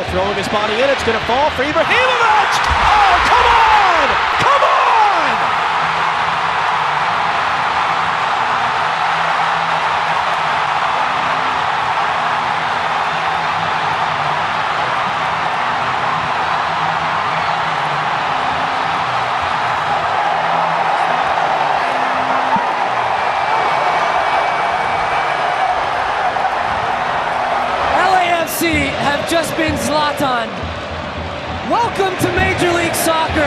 Now throwing his body in, it's going to fall for Ibrahimovic! Oh, come on! Come on! LAFC have just been Zlatan. Welcome to Major League Soccer.